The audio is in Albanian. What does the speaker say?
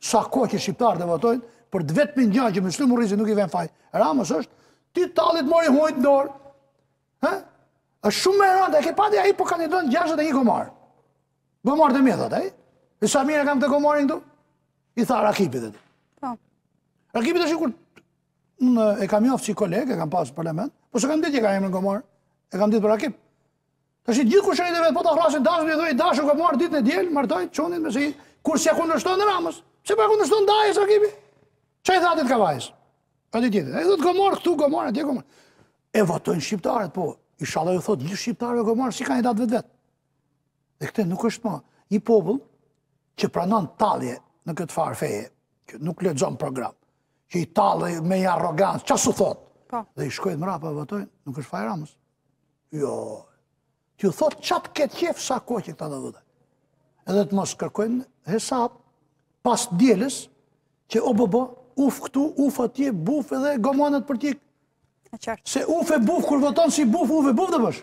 Sa kohë që shqiptarët e votojnë, për të vetmen gja që mua s'më rri, nuk i ve faj. Ramës është, ti tallet, more votën në dorë. Ha? është shumë më rëndë, e ke parti ai po kandidon 61 gomarë. Gomarët e mi thotë, e? E sa mirë kam gomarin këtu? I tha Rakipit e ti. Po. Rakipi është shikur... Unë e kam njoftë si kolegë, e kam pasë n'parlament, po s'e kam ditë që ka emrin gomar, e kam ditë për Rakip. Tashi të gjithë kushërinjtë e vet po të thrrasin dash, i thotë dashi, gomar ditën e diel martoi çoni me sikur s'ia kundërshton Ramës. Pse pa kundërshton dajës Rakip? Ça i tha atij të Kavajës. Atë tjetër. Ai thotë gomor këtu gomor atje gomor. E votojnë shqiptarët po. Inshallah ju thotë gjithë shqiptarëve gomor si kandidat vetë vetë. Dhe këtu nuk është më një popull që pranon tallje në këtë farë feje, që nuk lexon program, që i tall me një arrogancë, çfarë s'u thotë? Po. Dhe i shkojnë mrapa votojnë, nuk është faji Ramës. Jo, t'ju thot ça t'ketë qejf sa kohë që këta e votojnë. Edhe të mos kërkojnë hesap, pas dielës, që obobo, uf këtu, uf atje, buf edhe gomarët përqesh. Se uf e buf, kur voton si buf, uf e buf do bësh.